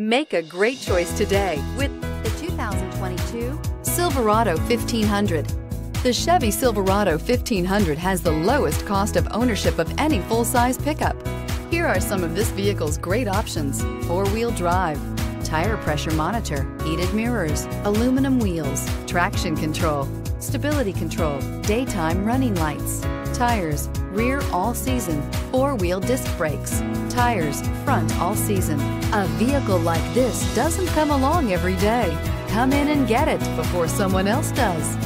Make a great choice today with the 2022 Silverado 1500. The Chevy Silverado 1500 has the lowest cost of ownership of any full-size pickup. Here are some of this vehicle's great options. Four-wheel drive, tire pressure monitor, heated mirrors, aluminum wheels, traction control, stability control, daytime running lights, tires, rear all season, four-wheel disc brakes, tires, front all season. A vehicle like this doesn't come along every day. Come in and get it before someone else does.